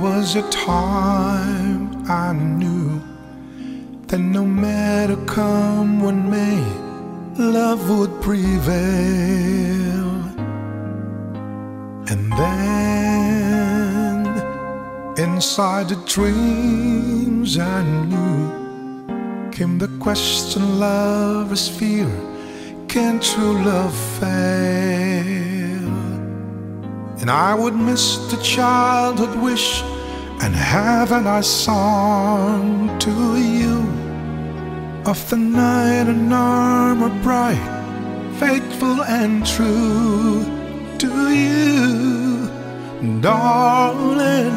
was a time I knew that no matter come what may, love would prevail. And then, inside the dreams I knew, came the question love is fear. Can true love fail? And I would miss the childhood wish and have a nice song to you of the knight in armor bright, faithful and true to you, darling.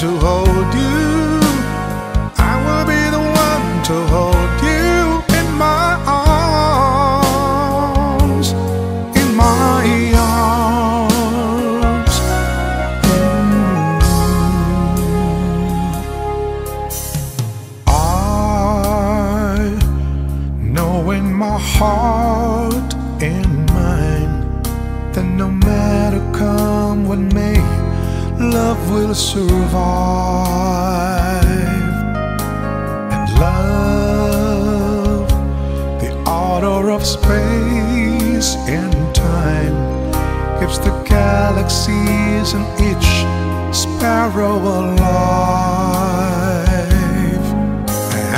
To hold you. I will be the one to hold you in my arms, in my arms. Mm. I know in my heart and mind that no matter come what may, love will survive. And love, the order of space and time, keeps the galaxies and each sparrow alive.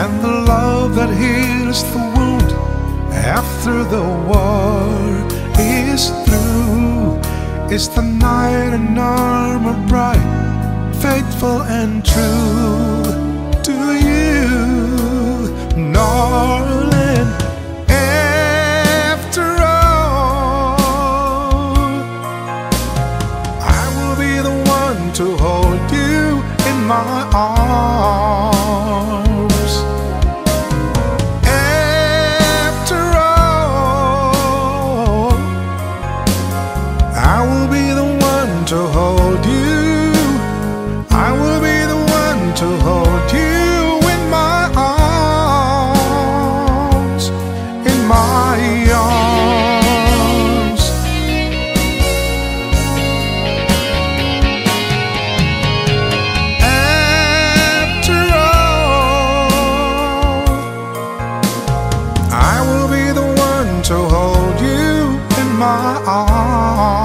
And the love that heals the wound after the war is through is the knight in armor bright, faithful and true to you. I will be the one to hold you. I will be the one to hold you in my arms, in my arms. After all, I will be the one to hold you in my arms.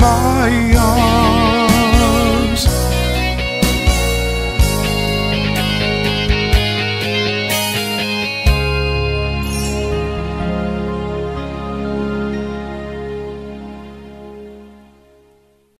my